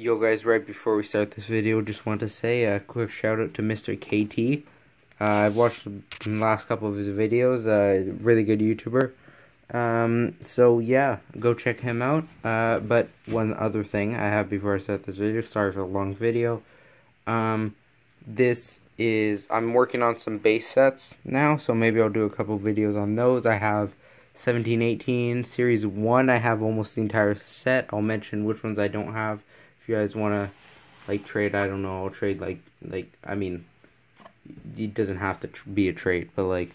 Yo guys, right before we start this video, just want to say a quick shout out to Mr. KT. Uh, I've watched the last couple of his videos, uh, really good YouTuber. Um, so yeah, go check him out. Uh, but one other thing I have before I start this video, sorry for the long video. Um, this is, I'm working on some base sets now, so maybe I'll do a couple videos on those. I have 1718 series 1 I have almost the entire set I'll mention which ones I don't have you guys want to like trade I don't know I'll trade like like I mean it doesn't have to be a trade but like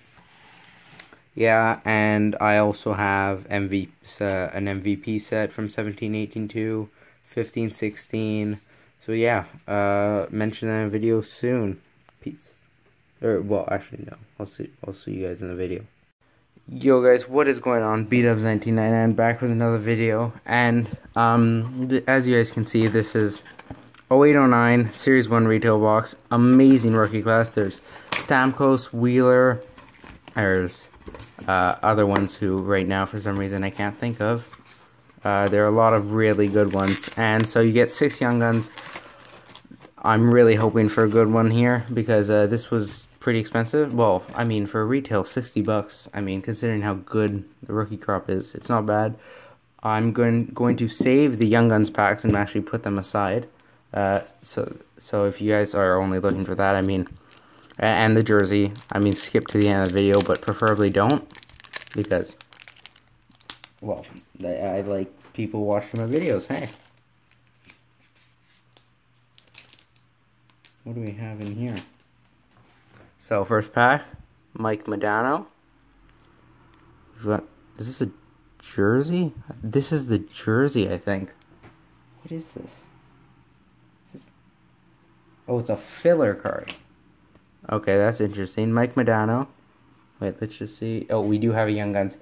yeah and I also have MVP uh, an MVP set from 1718 to 1516 so yeah uh mention that in a video soon. Peace. Or well actually no. I'll see I'll see you guys in the video Yo guys, what is going on? Bdubs1999 back with another video, and um, as you guys can see, this is 0809 Series 1 retail box. Amazing rookie class. There's Stamkos, Wheeler, there's uh, other ones who right now for some reason I can't think of. Uh, there are a lot of really good ones, and so you get six Young Guns. I'm really hoping for a good one here because uh, this was pretty expensive. Well, I mean, for retail, 60 bucks. I mean, considering how good the rookie crop is, it's not bad. I'm going going to save the Young Guns packs and actually put them aside. Uh, so so if you guys are only looking for that, I mean, and the jersey, I mean, skip to the end of the video, but preferably don't because, well, I, I like people watching my videos. Hey. What do we have in here? So first pack, Mike Modano. We've got, is this a jersey? This is the jersey, I think. What is this? this is, oh, it's a filler card. Okay, that's interesting. Mike Modano. Wait, let's just see. Oh, we do have a Young Guns.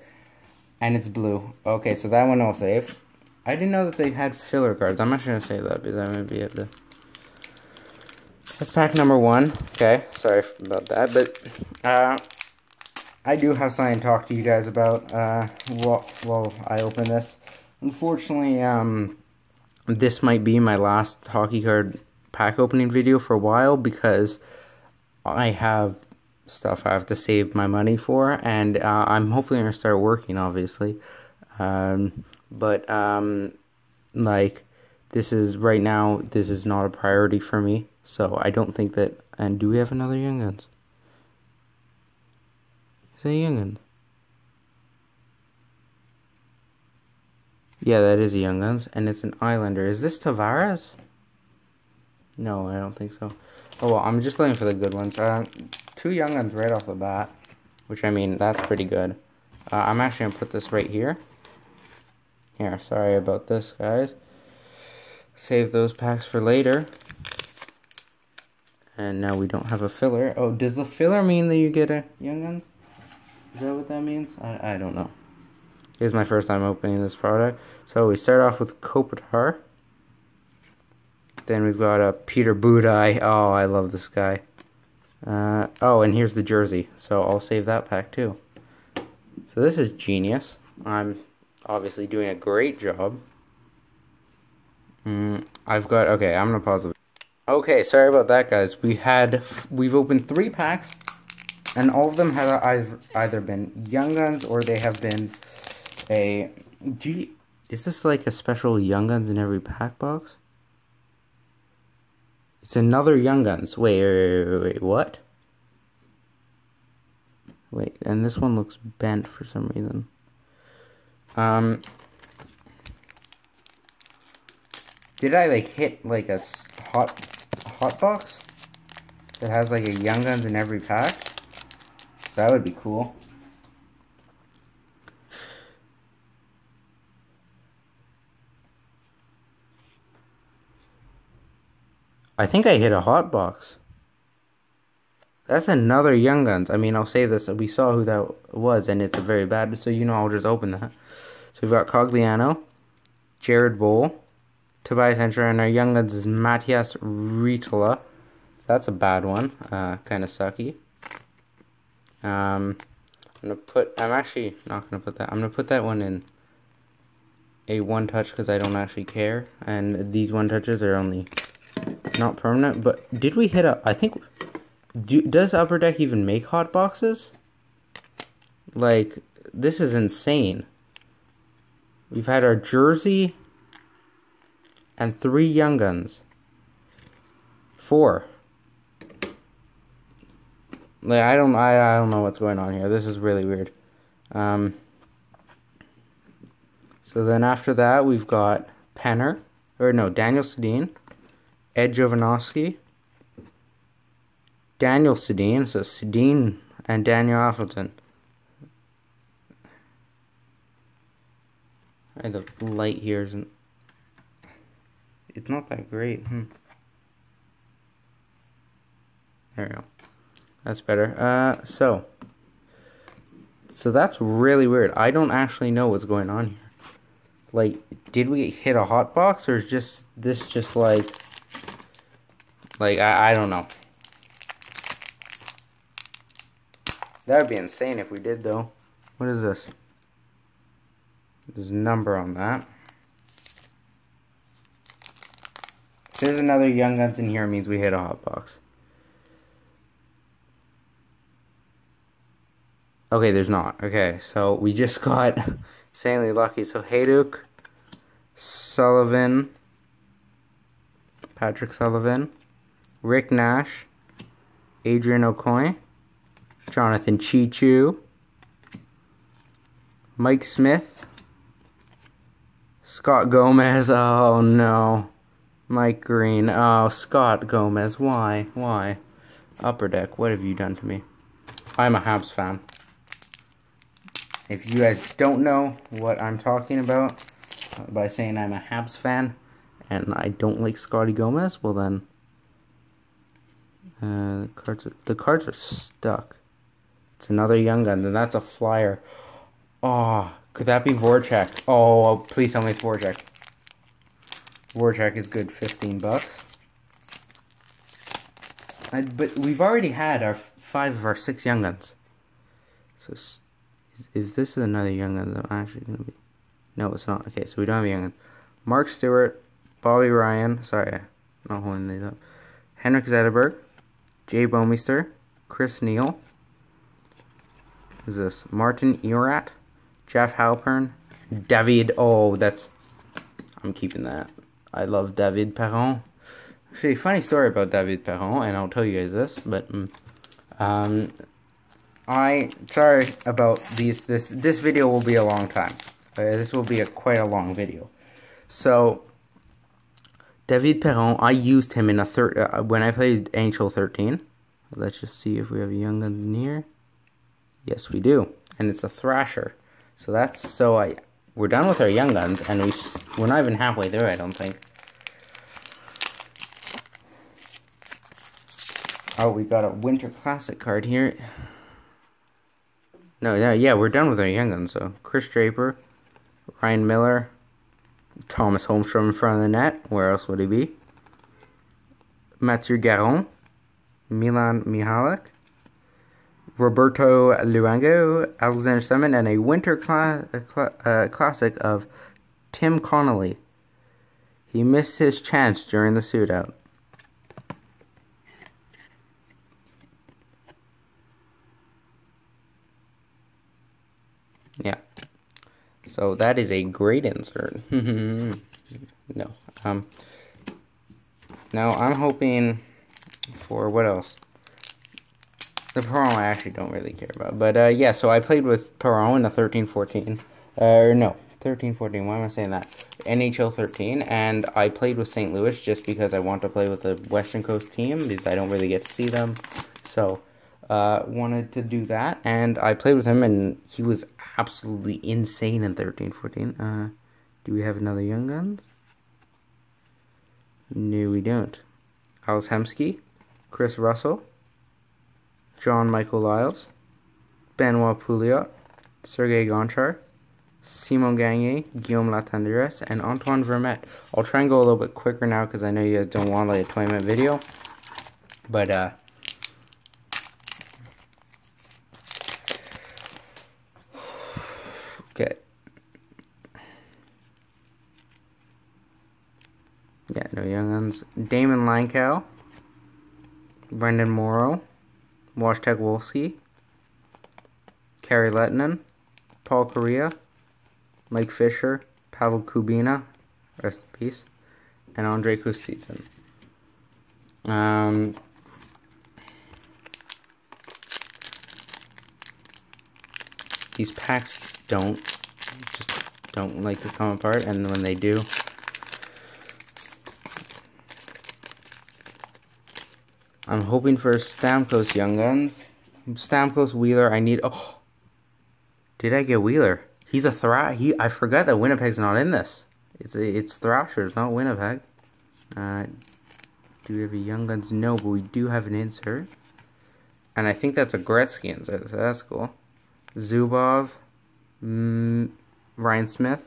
And it's blue. Okay, so that one I'll save. I didn't know that they had filler cards. I'm not going to save that because I might be able to that's pack number one. Okay, sorry about that, but uh, I do have something to talk to you guys about uh, while, while I open this. Unfortunately, um, this might be my last hockey card pack opening video for a while because I have stuff I have to save my money for, and uh, I'm hopefully going to start working, obviously. Um, but, um, like, this is, right now, this is not a priority for me. So I don't think that. And do we have another Young Guns? Is that Young Guns? Yeah, that is a Young Guns, and it's an Islander. Is this Tavares? No, I don't think so. Oh well, I'm just looking for the good ones. Uh, two Young Guns right off the bat, which I mean that's pretty good. Uh, I'm actually gonna put this right here. Here, sorry about this, guys. Save those packs for later. And now we don't have a filler. Oh, does the filler mean that you get a Young Guns? Is that what that means? I, I don't know. Here's my first time opening this product. So we start off with Kopitar. Then we've got a Peter Budaj. Oh, I love this guy. Uh, oh, and here's the jersey. So I'll save that pack too. So this is genius. I'm obviously doing a great job. Mm, I've got, okay, I'm going to pause the Okay, sorry about that, guys. We had we've opened three packs, and all of them have either been Young Guns or they have been a. Is this like a special Young Guns in every pack box? It's another Young Guns. Wait, wait, wait, wait, what? Wait, and this one looks bent for some reason. Um, did I like hit like a hot hot box that has like a Young Guns in every pack. So that would be cool. I think I hit a hot box. That's another Young Guns. I mean, I'll save this. We saw who that was, and it's a very bad, so you know I'll just open that. So we've got Cogliano, Jared Boll, Tobias Enström, and our young guns is Mattias Ritola. That's a bad one. Uh, kind of sucky. Um, I'm gonna put. I'm actually not gonna put that. I'm gonna put that one in. a one touch because I don't actually care. And these one touches are only not permanent. But did we hit a? I think. Do, does Upper Deck even make hot boxes? Like this is insane. We've had our jersey and three young guns. Four. Like I don't I, I don't know what's going on here. This is really weird. Um so then after that we've got Penner or no, Daniel Sedin, Ed Jovanovski, Daniel Sedin, so Sedin and Daniel Appleton. The light here isn't it's not that great. Hmm. There we go. That's better. Uh, so. So that's really weird. I don't actually know what's going on here. Like, did we hit a hot box or is just this just like like I, I don't know. That would be insane if we did though. What is this? There's a number on that. There's another Young Guns in here, it means we hit a hot box. Okay, there's not. Okay, so we just got insanely lucky. So Hejduk, Sullivan, Patrick Sullivan, Rick Nash, Adrian Aucoin, Jonathan Cheechoo, Mike Smith, Scott Gomez. Oh no. Mike Green. Oh, Scott Gomez. Why? Why? Upper Deck, what have you done to me? I'm a Habs fan. If you guys don't know what I'm talking about uh, by saying I'm a Habs fan and I don't like Scotty Gomez, well then uh, the cards are, the cards are stuck. It's another young gun, and that's a flyer. Oh, could that be Voracek? Oh, please tell me it's Voracek. Voracek is good, 15 bucks. I, but we've already had our five of our six young guns. So is, is this another young gun that I'm actually going to be? No, it's not. Okay, so we don't have a young gun. Mark Stewart, Bobby Ryan, sorry, I'm not holding these up. Henrik Zetterberg, Jay Bouwmeester, Chris Neil. Who's this? Martin Erat, Jeff Halpern, David. Oh, that's. I'm keeping that. I love David Perron. Actually, funny story about David Perron, and I'll tell you guys this, but um, um I sorry about these. This this video will be a long time. Uh, this will be a quite a long video. So David Perron, I used him in a third uh, when I played NHL 13. Let's just see if we have a young gun in here. Yes, we do, and it's a Thrasher. So that's so I we're done with our young guns, and we we're not even halfway through. I don't think. Oh, we got a Winter Classic card here. No, yeah, yeah, we're done with our young guns. So Chris Draper, Ryan Miller, Tomas Holmstrom in front of the net. Where else would he be? Mathieu Garon, Milan Michalek, Roberto Luongo, Alexander Semin, and a Winter cla cl uh, Classic of Tim Connolly. He missed his chance during the shootout. Yeah. So that is a great insert. no. Um. Now I'm hoping for what else? The Perron I actually don't really care about. But uh, yeah, so I played with Perron in the 13-14. Uh, or no, 13-14. Why am I saying that? NHL 13, and I played with St. Louis just because I want to play with the Western Coast team because I don't really get to see them. So uh, wanted to do that, and I played with him, and he was absolutely insane in 13-14. Uh, do we have another Young Guns? No, we don't. Ales Hemsky, Chris Russell, John Michael Liles, Benoit Pouliot, Sergei Gonchar, Simon Gagne, Guillaume Latendresse, and Antoine Vermette. I'll try and go a little bit quicker now because I know you guys don't want like a 20 minute video. But, uh, Okay. Yeah, no Young Guns. Daymond Langkow. Brenden Morrow. Wojtek Wolski. Kari Lehtonen. Paul Kariya. Mike Fisher. Pavel Kubina. Rest in peace. And Andre Kostitsyn. Um, these packs don't just don't like to come apart and when they do I'm hoping for Stamkos Young Guns. Stamkos Wheeler, I need oh Did I get Wheeler? He's a Thrash he I forgot that Winnipeg's not in this. It's it's Thrashers, not Winnipeg. Uh do we have a Young Guns? No, but we do have an insert. And I think that's a Gretzky insert, so that's cool. Zubov, mm, Ryan Smyth,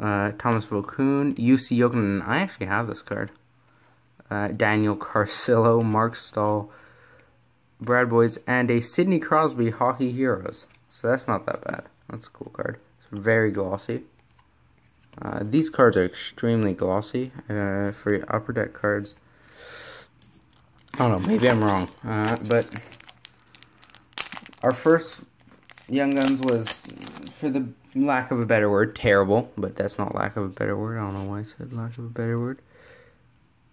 uh, Tomas Vokoun, Jussi Jokinen. I actually have this card. Uh, Daniel Carcillo, Marc Staal, Brad Boyes, and a Sidney Crosby Hockey Heroes. So that's not that bad. That's a cool card. It's very glossy. Uh, these cards are extremely glossy uh, for upper deck cards. I don't know, maybe I'm wrong. Uh, but our first Young Guns was, for the lack of a better word, terrible. But that's not lack of a better word. I don't know why I said lack of a better word.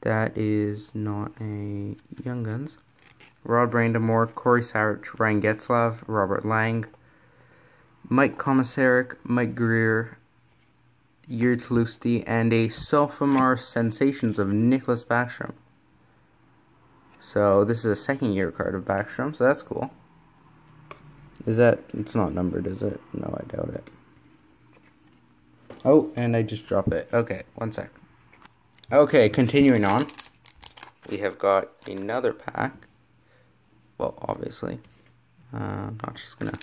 That is not a Young Guns. Rod Brind'Amour, Cory Sarich, Ryan Getzlaf, Robert Lang, Mike Komisarek, Mike Grier, Jiri Tlusty, and a sophomore sensations of Nicklas Backstrom. So this is a second year card of Backstrom, so that's cool. Is that, it's not numbered, is it? No, I doubt it. Oh, and I just dropped it. Okay, one sec. Okay, continuing on. We have got another pack. Well, obviously. Uh, I'm not just gonna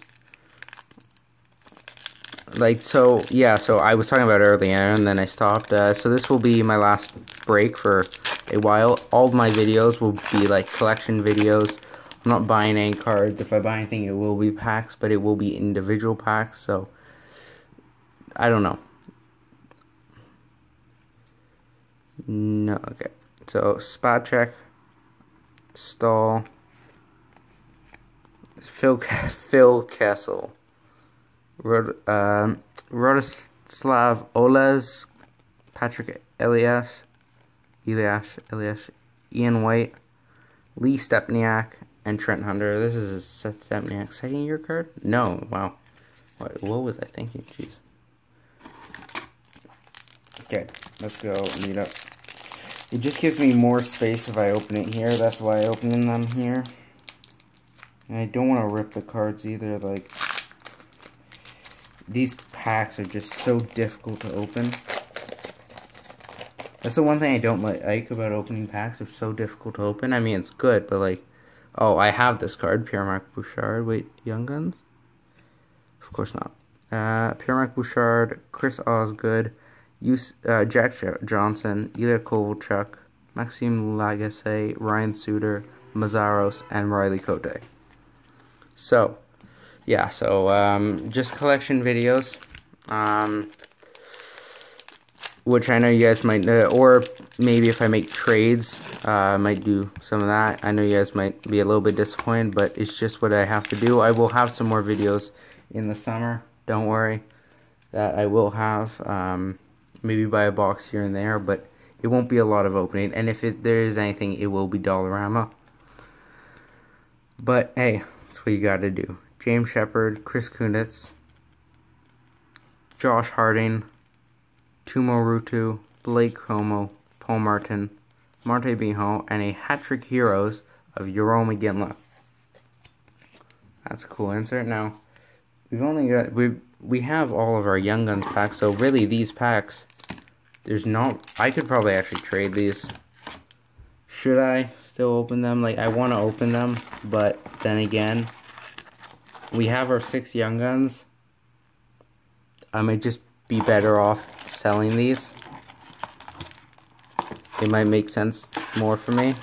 like so yeah so i was talking about earlier and then i stopped uh, so this will be my last break for a while all my videos will be like collection videos i'm not buying any cards if i buy anything it will be packs but it will be individual packs so i don't know no okay so spot check stall, phil phil kessel Rod, uh, Oles, Patrik Elias, Elias, Elias, Ian White, Lee Stempniak, and Trent Hunter. This is a Seth Stempniak second year card? No, wow. What, what was I thinking? Jeez. Okay, let's go meet up. It just gives me more space if I open it here. That's why I open them here. And I don't want to rip the cards either. Like, these packs are just so difficult to open. That's the one thing I don't like about opening packs. They're so difficult to open. I mean, it's good, but like, oh, I have this card, Pierre-Marc Bouchard. Wait, Young Guns? Of course not. Uh, Pierre-Marc Bouchard, Chris Osgood, Uh, Jack Johnson, Ilya Kovalchuk, Maxime Lagacé, Ryan Suter, Meszaros, and Riley Cote. So, yeah, so um, just collection videos, um, which I know you guys might, uh, or maybe if I make trades, uh, I might do some of that. I know you guys might be a little bit disappointed, but it's just what I have to do. I will have some more videos in the summer. Don't worry, that I will have. Um, maybe buy a box here and there, but it won't be a lot of opening. And if it, there is anything, it will be Dollarama. But hey, that's what you got to do. James Sheppard, Chris Kunitz, Josh Harding, Tuomo Ruutu, Blake Comeau, Paul Martin, Marte Bijon, and a hat trick heroes of Jarome Iginla. That's a cool insert. Now, we've only got we we have all of our Young Guns packs, so really these packs, there's not. I could probably actually trade these. Should I still open them? Like I want to open them, but then again, we have our six young guns. I might just be better off selling these. It might make sense more for me.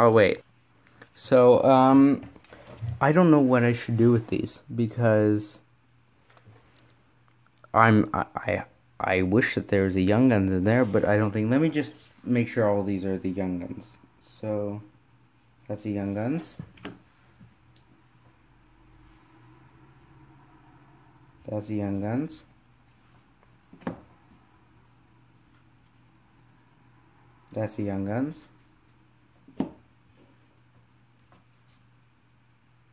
Oh, wait. So, um, I don't know what I should do with these because I'm, I, I wish that there was a Young Guns in there, but I don't think. Let me just make sure all these are the Young Guns. So, that's the Young Guns. That's the Young Guns. That's the Young Guns.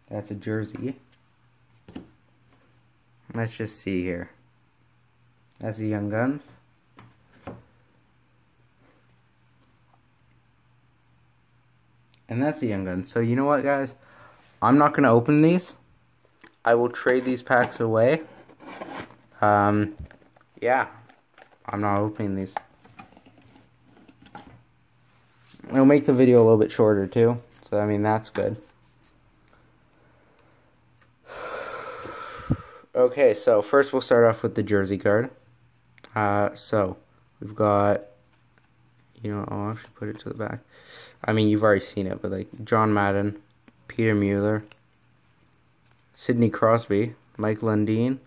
That's a jersey. Let's just see here. That's the Young Guns. And that's the Young Guns. So you know what, guys? I'm not going to open these. I will trade these packs away. Um, yeah. I'm not opening these. It'll make the video a little bit shorter, too. So, I mean, that's good. Okay, so first we'll start off with the jersey card. Uh, so we've got, you know, I'll actually put it to the back. I mean, you've already seen it, but like John Madden, Peter Mueller, Sidney Crosby, Mike Lundin,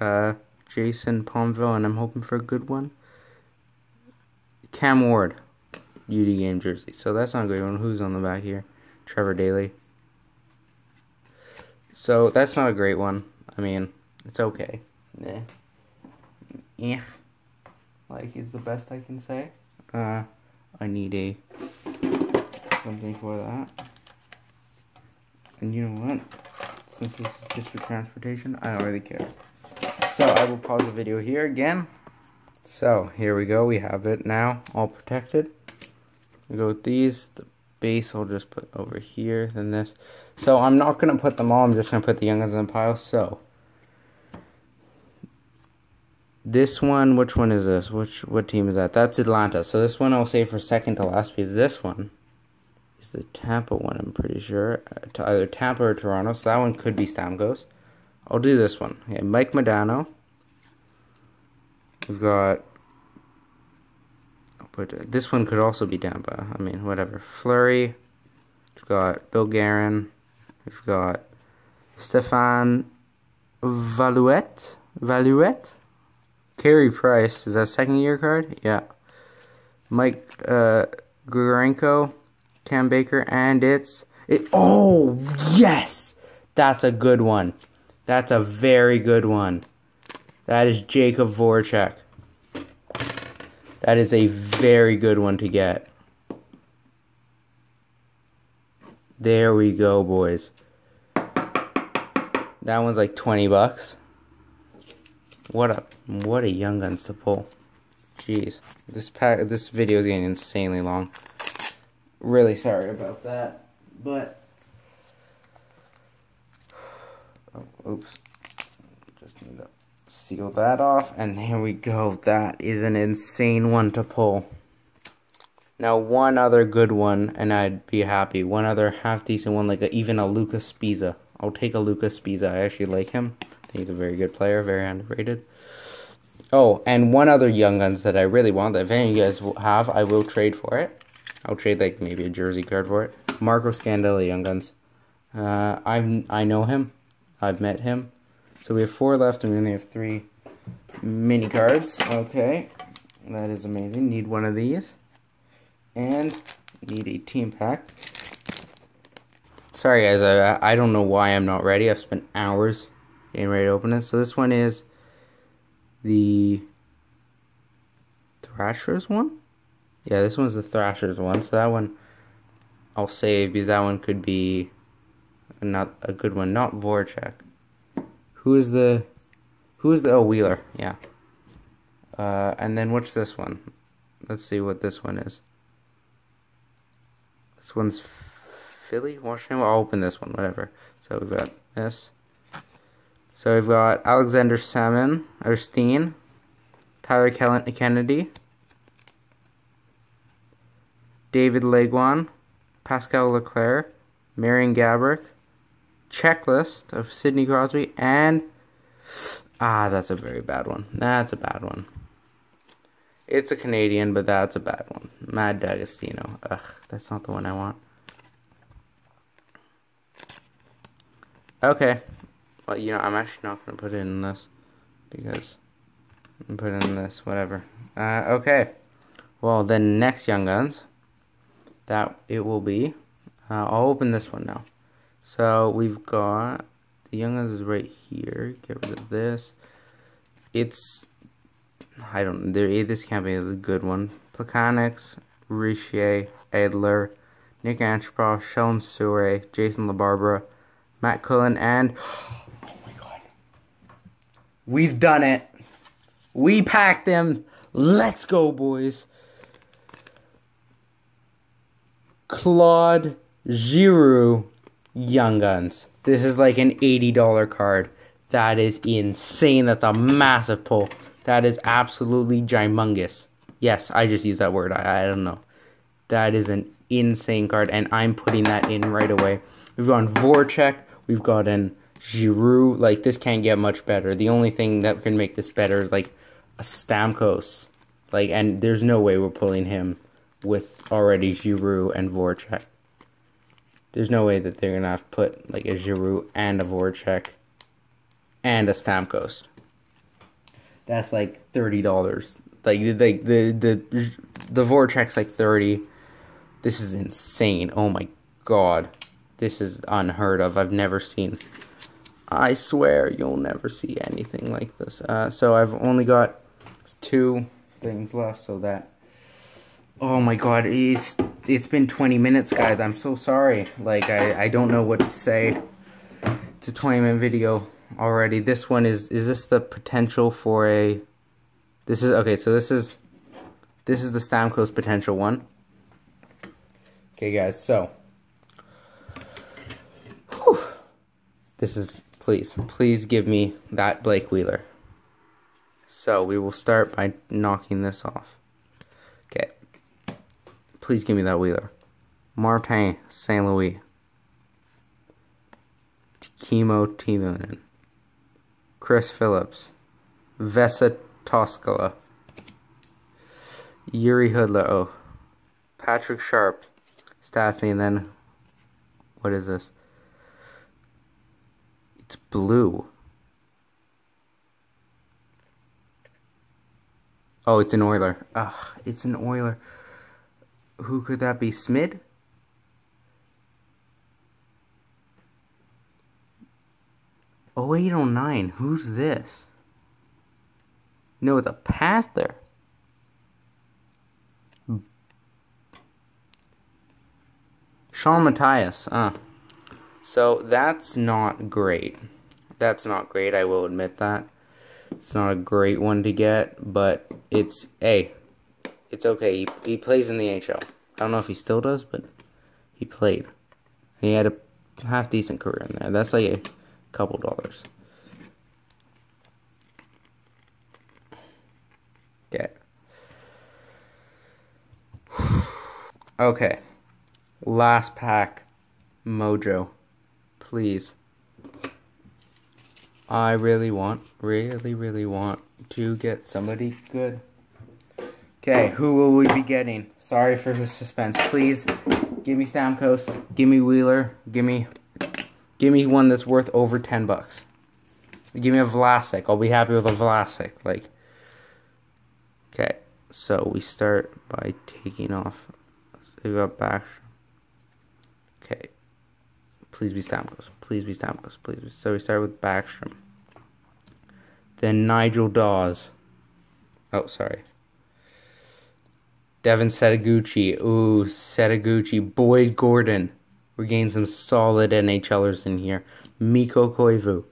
uh, Jason Pominville, and I'm hoping for a good one. Cam Ward, UD game jersey. So that's not a great one. Who's on the back here? Trevor Daley. So that's not a great one. I mean, it's okay. Yeah. Yeah. Like is the best I can say. Uh I need a something for that. And you know what? Since this is just for transportation, I don't really care. So I will pause the video here again. So here we go. We have it now all protected. We go with these. The base I'll just put over here. Then this. So I'm not going to put them all. I'm just going to put the young ones in a pile. So this one, which one is this? Which what team is that? That's Atlanta. So this one I'll save for second to last because this one is the Tampa one. I'm pretty sure uh, either Tampa or Toronto. So that one could be Stamkos. I'll do this one. Okay, Mike Modano. We've got. I'll put this one could also be Tampa. I mean, whatever. Fleury. We've got Bill Guerin. We've got Stefan Valuette. Valuette. Carey Price, is that second year card? Yeah. Mike uh, Grigorenko, Cam Baker, and it's it. Oh yes, that's a good one. That's a very good one. That is Jakub Voracek. That is a very good one to get. There we go, boys. That one's like 20 bucks. What a what a young guns to pull. Jeez. This pack this video is getting insanely long. Really sorry about that. But oh, oops. Just need to seal that off and here we go. That is an insane one to pull. Now one other good one and I'd be happy. One other half decent one like a, even a Lucas Sbisa. I'll take a Lucas Sbisa. I actually like him think he's a very good player, very underrated. Oh, and one other Young Guns that I really want, that if any of you guys have, I will trade for it. I'll trade like maybe a jersey card for it. Marco Scandella Young Guns. Uh, I I know him. I've met him. So we have four left, and we only have three mini cards. Okay, that is amazing. Need one of these, and need a team pack. Sorry guys, I I don't know why I'm not ready. I've spent hours getting ready to open it. So this one is the Thrashers one. Yeah, this one's the Thrashers one. So that one I'll save because that one could be not a good one. Not Voracek. Who is the who is the oh Wheeler? Yeah. Uh, and then what's this one? Let's see what this one is. This one's Philly, Washington. I'll open this one, whatever. So we've got this. So we've got Alexander Salmon, or Steen, Tyler Kennedy, David Legwand, Pascal Leclaire, Marian Gaborik, checklist of Sidney Crosby, and ah, that's a very bad one. That's a bad one. It's a Canadian, but that's a bad one. Matt D'Agostini. Ugh, that's not the one I want. Okay, well, you know, I'm actually not to put it in this because and put in this, whatever. Uh, okay. Well, then next Young Guns, that it will be. Uh, I'll open this one now. So we've got the Young Guns is right here. Get rid of this. It's I don't. There, this can't be a good one. Plekanec, Richer, Edler, Nik Antropov, Sheldon Souray, Jason LaBarbera, Matt Cullen, and we've done it. We packed them. Let's go, boys. Claude Giroux Young Guns. This is like an $80 card. That is insane. That's a massive pull. That is absolutely gymongous. Yes, I just used that word. I, I don't know. That is an insane card, and I'm putting that in right away. We've got Voracek. We've got an Giroux. Like, this can't get much better. The only thing that can make this better is, like, a Stamkos. Like, and there's no way we're pulling him with already Giroux and Voracek. There's no way that they're to have put, like, a Giroux and a Voracek and a Stamkos that's like thirty dollars. Like the the the the Voracek's like thirty. This is insane. Oh my god, this is unheard of. I've never seen. I swear you'll never see anything like this. Uh, so I've only got two things left. So that. Oh my god, it's it's been 20 minutes, guys. I'm so sorry. Like I I don't know what to say. It's a 20 minute video already. This one is, is this the potential for a, this is, okay, so this is, this is the Stamkos potential one. Okay, guys, so, whew, this is, please, please give me that Blake Wheeler. So, we will start by knocking this off. Okay. Please give me that Wheeler. Martin St. Louis. Kimmo Timonen. Chris Phillips, Vesa Toskala, Jiri Hudler, oh, Patrick Sharp, Stastny, and then, what is this? It's blue. Oh, it's an Oiler. Ugh, it's an Oiler. Who could that be? Smid? Oh eight oh nine. Who's this? No, it's a Panther. Shawn Matthias. Uh. So that's not great. That's not great, I will admit that. It's not a great one to get, but it's a. It's okay. He, he plays in the NHL. I don't know if he still does, but he played. He had a half decent career in there. That's like a couple dollars. Okay. okay. Last pack. Mojo. Please. I really want, really, really want to get somebody good. Okay, who will we be getting? Sorry for the suspense. Please, give me Stamkos, give me Wheeler, give me Give me one that's worth over 10 bucks. Give me a Vlasic. I'll be happy with a Vlasic. Like, okay. So we start by taking off. So we got back. Please be Stamkos. Please be Stamkos. Please. Be. So we start with Backstrom. Then Nigel Dawes. Oh, sorry. Devin Setoguchi. Ooh, Setoguchi. Boyd Gordon. We're getting some solid NHLers in here. Mikko Koivu.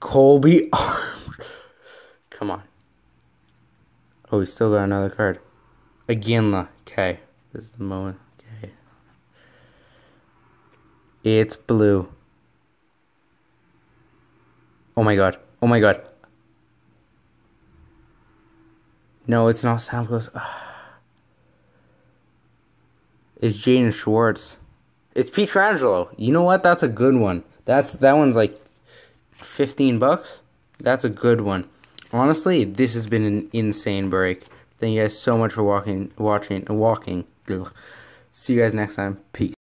Colby Come on. Oh, we still got another card. Iginla. Okay. This is the moment. It's blue. Oh my god. Oh my god. No, it's not Stamkos. It's Jaden Schwartz. It's Pietrangelo. You know what? That's a good one. That's that one's like fifteen bucks. That's a good one. Honestly, this has been an insane break. Thank you guys so much for walking, watching, and walking. See you guys next time. Peace.